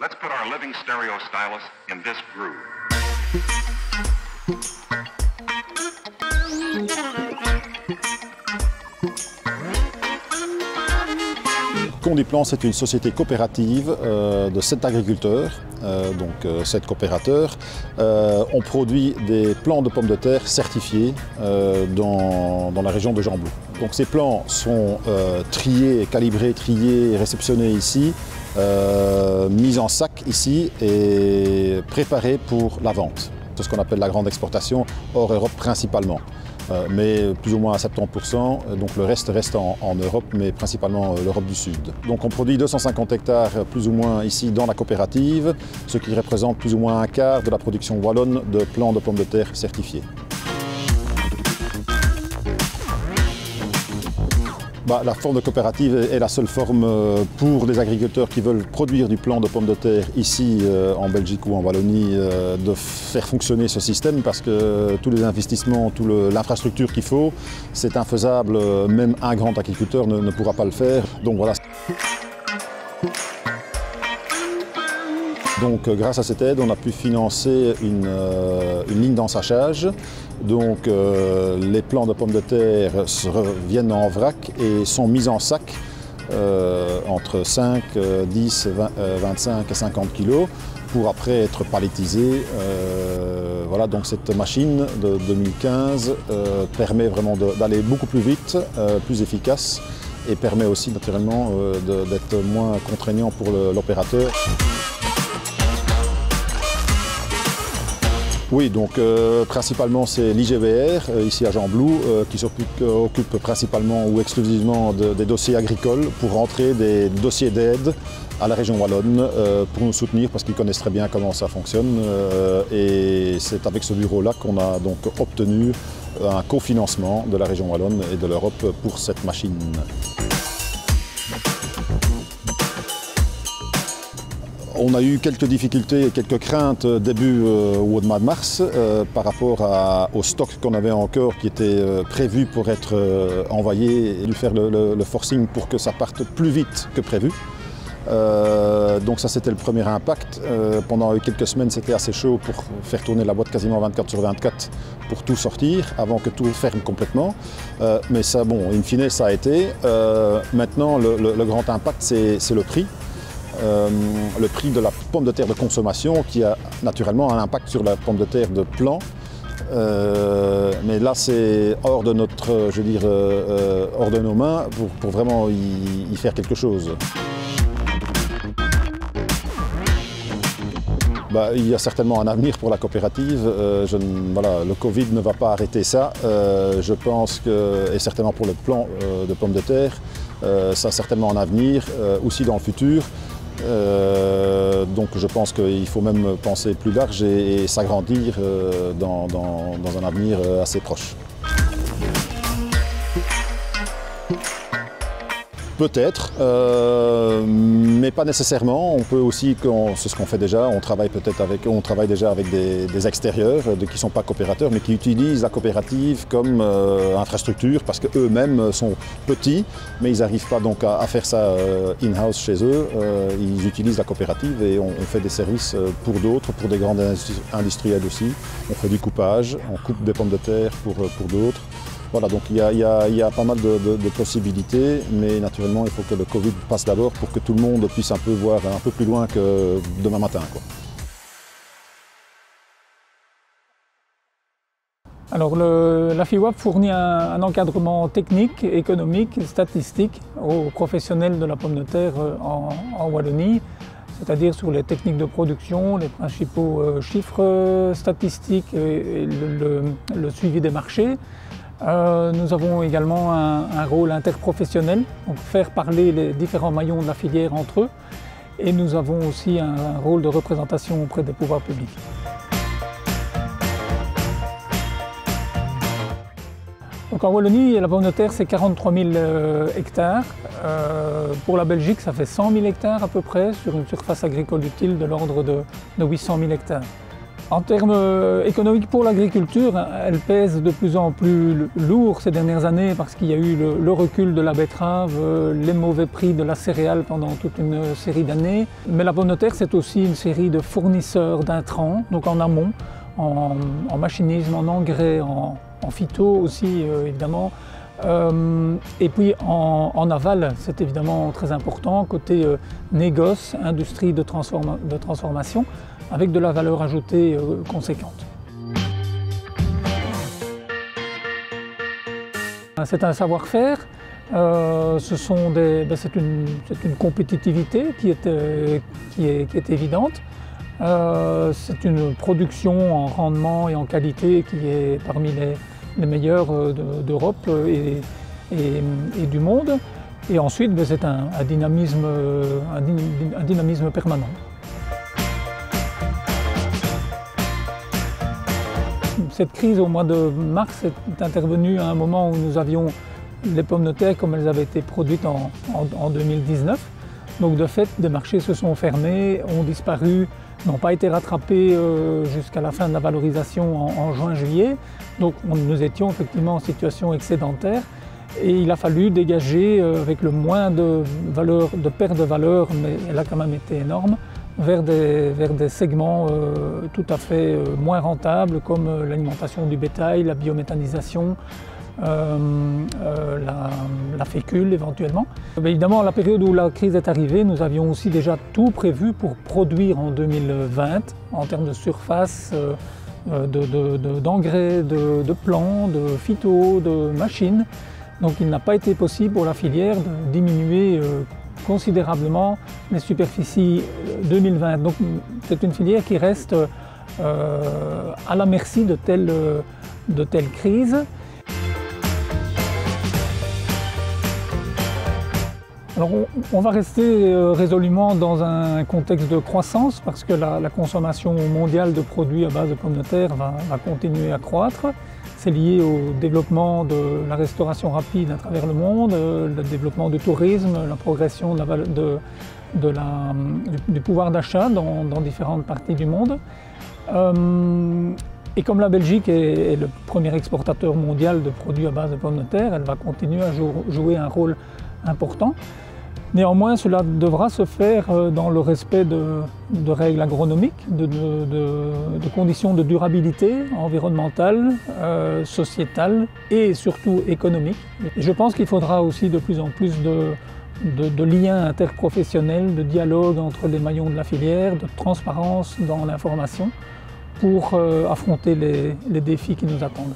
Let's put our living stereo stylus in this groove. Condiplan, c'est une société coopérative euh, de sept agriculteurs, euh, donc euh, sept coopérateurs. Euh, on produit des plants de pommes de terre certifiés dans, dans la région de Jamblou. Donc ces plants sont triés, calibrés, triés, réceptionnés ici, euh, mis en sac ici et préparés pour la vente. C'est ce qu'on appelle la grande exportation hors Europe principalement. Euh, mais plus ou moins à 70%, euh, donc le reste reste en, en Europe, mais principalement euh, l'Europe du Sud. Donc on produit 250 hectares euh, plus ou moins ici dans la coopérative, ce qui représente plus ou moins un quart de la production wallonne de plants de pommes de terre certifiés. Bah, la forme de coopérative est la seule forme euh, pour les agriculteurs qui veulent produire du plant de pommes de terre ici euh, en Belgique ou en Wallonie euh, de faire fonctionner ce système parce que tous les investissements, toute l'infrastructure qu'il faut, c'est infaisable, euh, même un grand agriculteur ne, ne pourra pas le faire. Donc voilà. Donc euh, grâce à cette aide, on a pu financer une, euh, une ligne d'ensachage. Donc euh, les plants de pommes de terre se reviennent en vrac et sont mis en sac euh, entre 5, euh, 10, 20, euh, 25 et 50 kilos pour après être palettisés. Euh, voilà, donc cette machine de 2015 euh, permet vraiment d'aller beaucoup plus vite, plus efficace et permet aussi naturellement d'être moins contraignant pour l'opérateur. Oui, donc euh, principalement c'est l'IGVR, euh, ici à Jamblou, euh, qui s'occupe occupe principalement ou exclusivement de- des dossiers agricoles pour rentrer des dossiers d'aide à la région Wallonne pour nous soutenir parce qu'ils connaissent très bien comment ça fonctionne. et c'est avec ce bureau-là qu'on a donc obtenu un cofinancement de la région Wallonne et de l'Europe pour cette machine. On a eu quelques difficultés et quelques craintes début euh, au mois de mars euh, par rapport au stock qu'on avait encore qui était euh, prévu pour être euh, envoyé et lui faire le, forcing pour que ça parte plus vite que prévu. Euh, donc ça c'était le premier impact. Euh, pendant quelques semaines c'était assez chaud pour faire tourner la boîte quasiment 24 sur 24 pour tout sortir avant que tout ferme complètement. Euh, mais ça bon, in fine ça a été. Euh, maintenant le, grand impact c'est le prix. Euh, le prix de la pomme de terre de consommation qui a naturellement un impact sur la pomme de terre de plant. Euh, mais là, c'est hors de notre, euh, je veux dire, hors de nos mains pour, vraiment y, faire quelque chose. Bah, il y a certainement un avenir pour la coopérative. Voilà, le Covid ne va pas arrêter ça. Je pense que, et certainement pour le plan de pommes de terre, ça a certainement un avenir aussi dans le futur. Euh, donc je pense qu'il faut même penser plus large et, s'agrandir euh, dans un avenir euh, assez proche. Peut-être, euh, mais pas nécessairement. On peut aussi, c'est ce qu'on fait déjà, on travaille peut-être avec, on travaille déjà avec des, extérieurs euh, de- qui ne sont pas coopérateurs, mais qui utilisent la coopérative comme euh, infrastructure parce qu'eux-mêmes sont petits, mais ils n'arrivent pas donc à, faire ça in-house chez eux. Ils utilisent la coopérative et on, fait des services pour d'autres, pour des grandes industri- industriels aussi. On fait du coupage, on coupe des pommes de terre pour, pour d'autres. Voilà, donc il y a, pas mal de, possibilités, mais naturellement il faut que le Covid passe d'abord pour que tout le monde puisse un peu voir un peu plus loin que demain matin. Alors la FIWAP fournit un, encadrement technique, économique, statistique aux professionnels de la pomme de terre euh, en, Wallonie, c'est-à-dire sur les techniques de production, les principaux euh, chiffres euh, statistiques et, le suivi des marchés. Euh, nous avons également un, rôle interprofessionnel, donc faire parler les différents maillons de la filière entre eux. Et nous avons aussi un, un rôle de représentation auprès des pouvoirs publics. Donc en Wallonie, la pomme de terre, c'est 43 000 euh, hectares. Euh, pour la Belgique, ça fait 100 000 hectares à peu près, sur une surface agricole utile de l'ordre de, de 800 000 hectares. En termes euh, économiques pour l'agriculture, elle pèse de plus en plus lourd ces dernières années parce qu'il y a eu le, recul de la betterave, euh, les mauvais prix de la céréale pendant toute une série d'années. Mais la de terre, c'est aussi une série de fournisseurs d'intrants, donc en amont, en, machinisme, en engrais, en, phyto aussi euh, évidemment. Et puis en, aval, c'est évidemment très important, côté négoce, industrie de transformation avec de la valeur ajoutée euh, conséquente. C'est un savoir-faire, euh, ben, c'est une, une, compétitivité qui est, euh, qui est, qui est évidente. c'est une production en rendement et en qualité qui est parmi les, les meilleures d'Europe et, et, du monde. Et ensuite, ben, c'est un, dynamisme, un dynamisme permanent. Cette crise au mois de mars est intervenue à un moment où nous avions les pommes de terre comme elles avaient été produites en, 2019. Donc de fait, des marchés se sont fermés, ont disparu, n'ont pas été rattrapés euh, jusqu'à la fin de la valorisation en, juin-juillet. Donc nous étions effectivement en situation excédentaire et il a fallu dégager euh, avec le moins de, valeur, de perte de valeur, mais elle a quand même été énorme, vers des, segments euh, tout à fait moins rentables comme l'alimentation du bétail, la biométhanisation, la, fécule éventuellement. évidemment, à la période où la crise est arrivée, nous avions aussi déjà tout prévu pour produire en 2020 en termes de surface, d'engrais, de, de, plants, de phyto, de machines. Donc il n'a pas été possible pour la filière de diminuer considérablement les superficies 2020. Donc c'est une filière qui reste euh, à la merci de telles, de telles crises. Alors on, va rester euh, résolument dans un contexte de croissance parce que la, consommation mondiale de produits à base de pommes de terre va, continuer à croître. C'est lié au développement de la restauration rapide à travers le monde, euh, le développement du tourisme, la progression du, pouvoir d'achat dans, différentes parties du monde. Euh, et comme la Belgique est, le premier exportateur mondial de produits à base de pommes de terre, elle va continuer à jouer un rôle important. Néanmoins, cela devra se faire euh, dans le respect de, règles agronomiques, de, conditions de durabilité environnementale, euh, sociétale et surtout économique. je pense qu'il faudra aussi de plus en plus de, liens interprofessionnels, de dialogue entre les maillons de la filière, de transparence dans l'information pour euh, affronter les défis qui nous attendent.